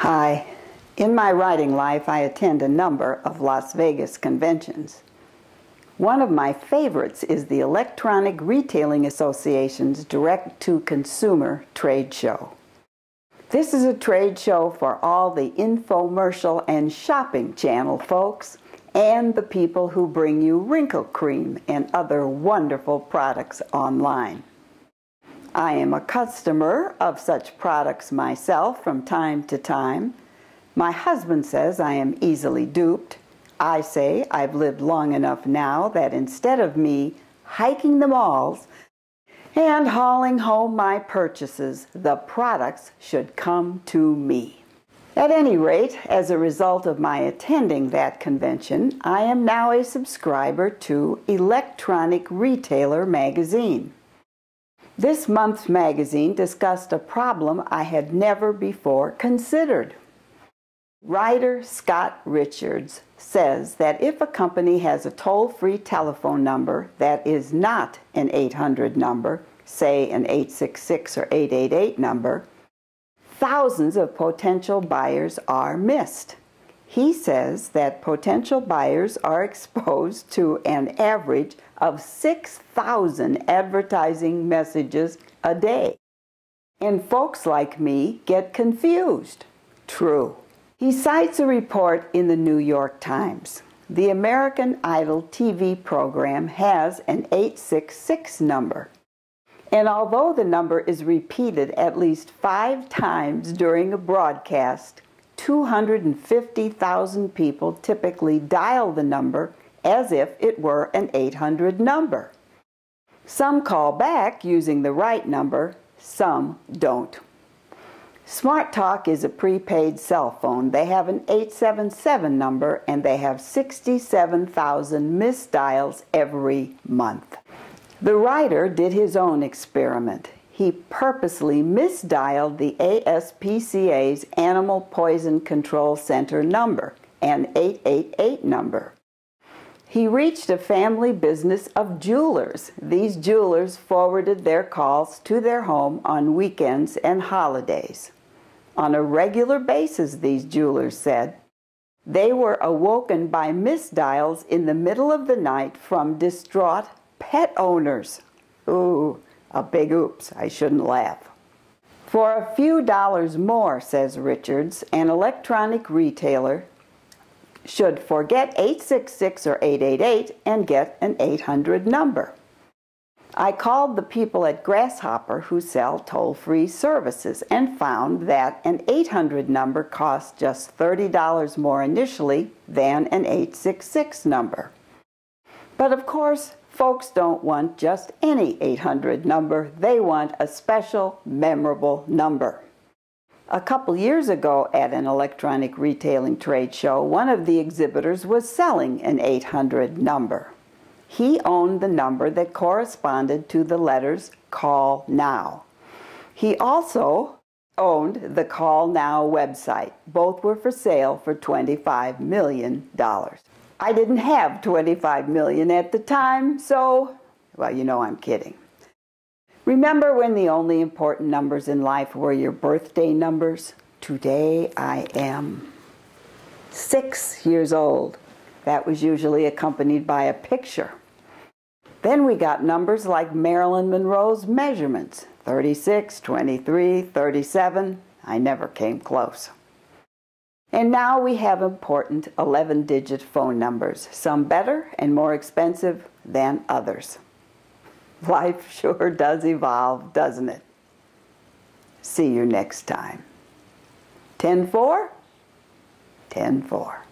Hi. In my writing life, I attend a number of Las Vegas conventions. One of my favorites is the Electronic Retailing Association's Direct to Consumer Trade Show. This is a trade show for all the infomercial and shopping channel folks and the people who bring you wrinkle cream and other wonderful products online. I am a customer of such products myself from time to time. My husband says I am easily duped. I say I've lived long enough now that instead of me hiking the malls and hauling home my purchases, the products should come to me. At any rate, as a result of my attending that convention, I am now a subscriber to Electronic Retailer magazine. This month's magazine discussed a problem I had never before considered. Writer Scott Richards says that if a company has a toll free telephone number that is not an 800 number, say an 866 or 888 number, thousands of potential buyers are missed. He says that potential buyers are exposed to an average of 6,000 advertising messages a day. And folks like me get confused. True. He cites a report in the New York Times. The American Idol TV program has an 866 number. And although the number is repeated at least five times during a broadcast, 250,000 people typically dial the number as if it were an 800 number. Some call back using the right number, some don't. Smart Talk is a prepaid cell phone. They have an 877 number and they have 67,000 missed dials every month. The writer did his own experiment he purposely misdialed the ASPCA's Animal Poison Control Center number, an 888 number. He reached a family business of jewelers. These jewelers forwarded their calls to their home on weekends and holidays. On a regular basis, these jewelers said, they were awoken by misdials in the middle of the night from distraught pet owners. Ooh, a big oops, I shouldn't laugh. For a few dollars more, says Richards, an electronic retailer should forget 866 or 888 and get an 800 number. I called the people at Grasshopper who sell toll free services and found that an 800 number costs just $30 more initially than an 866 number. But of course, folks don't want just any 800 number, they want a special, memorable number. A couple years ago at an electronic retailing trade show, one of the exhibitors was selling an 800 number. He owned the number that corresponded to the letters Call Now. He also owned the Call Now website. Both were for sale for $25 million. I didn't have 25 million at the time, so, well, you know I'm kidding. Remember when the only important numbers in life were your birthday numbers? Today I am six years old. That was usually accompanied by a picture. Then we got numbers like Marilyn Monroe's measurements 36, 23, 37. I never came close. And now we have important 11 digit phone numbers, some better and more expensive than others. Life sure does evolve, doesn't it? See you next time. 10 4? 10 4.